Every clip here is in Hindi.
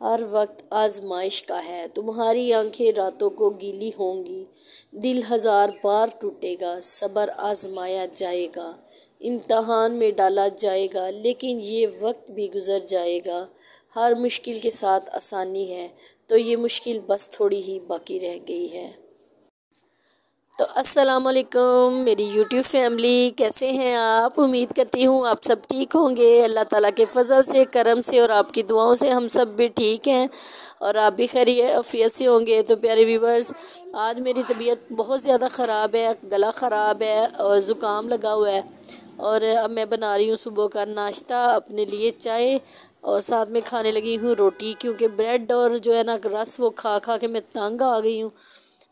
हर वक्त आजमाइश का है। तुम्हारी आँखें रातों को गीली होंगी। दिल हज़ार बार टूटेगा, सब्र आजमाया जाएगा। इम्तहान में डाला जाएगा, लेकिन ये वक्त भी गुज़र जाएगा। हर मुश्किल के साथ आसानी है तो ये मुश्किल बस थोड़ी ही बाकी रह गई है। तो अस्सलाम वालेकुम, मेरी यूट्यूब फैमिली कैसे हैं आप? उम्मीद करती हूँ आप सब ठीक होंगे। अल्लाह ताला के फजल से, करम से और आपकी दुआओं से हम सब भी ठीक हैं और आप भी खैर अफियत से होंगे। तो प्यारे व्यूवर्स आज मेरी तबीयत बहुत ज़्यादा ख़राब है, गला ख़राब है और ज़ुकाम लगा हुआ है और अब मैं बना रही हूँ सुबह का नाश्ता, अपने लिए चाय और साथ में खाने लगी हूँ रोटी क्योंकि ब्रेड और जो है ना रस वो खा खा के मैं तंग आ गई हूँ।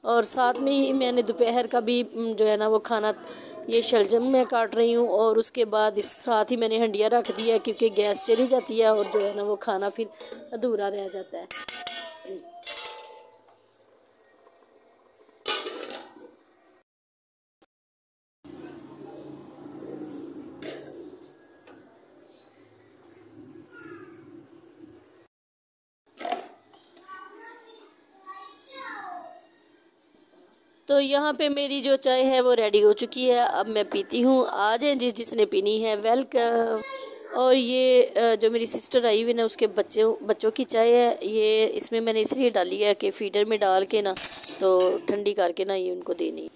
और साथ में ही मैंने दोपहर का भी जो है ना, वो खाना, ये शलजम मैं काट रही हूँ और उसके बाद इस, साथ ही मैंने हंडिया रख दिया क्योंकि गैस चली जाती है और जो है ना, वो खाना फिर अधूरा रह जाता है। तो यहाँ पे मेरी जो चाय है वो रेडी हो चुकी है। अब मैं पीती हूँ। आ जाए जिस जिसने पीनी है वेलकम और ये जो मेरी सिस्टर आई हुई ना, उसके बच्चों बच्चों की चाय है। ये इसमें मैंने इसलिए डाली है कि फीडर में डाल के ना तो ठंडी करके ना ये उनको देनी